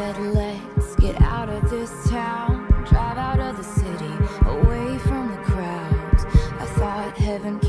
said, let's get out of this town, drive out of the city, away from the crowds. I thought heaven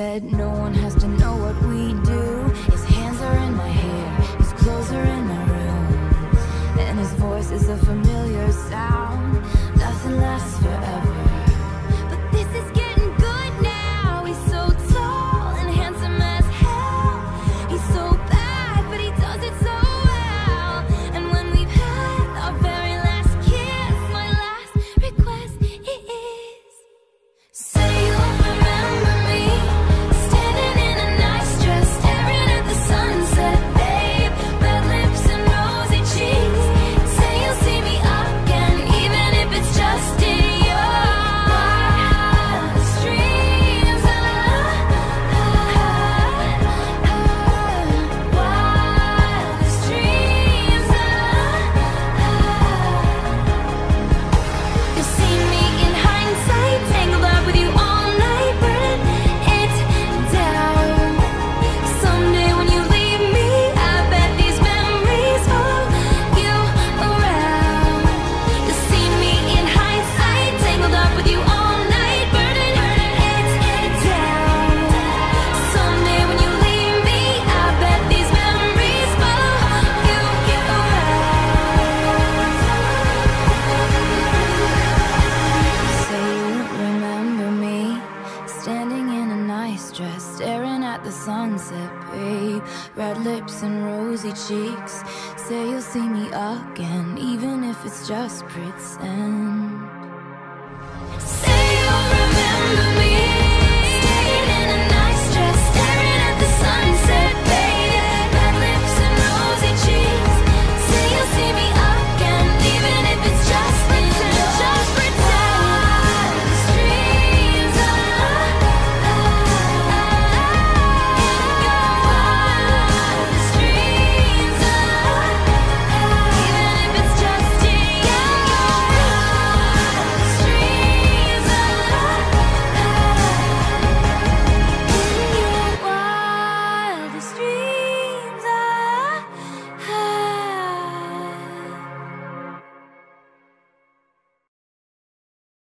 said no one has to know what we do. His hands are in my hair, his clothes are in my room And his voice is a familiar sound. Nothing lasts forever. sunset, babe. Red lips and rosy cheeks. Say you'll see me again, even if it's just pretend.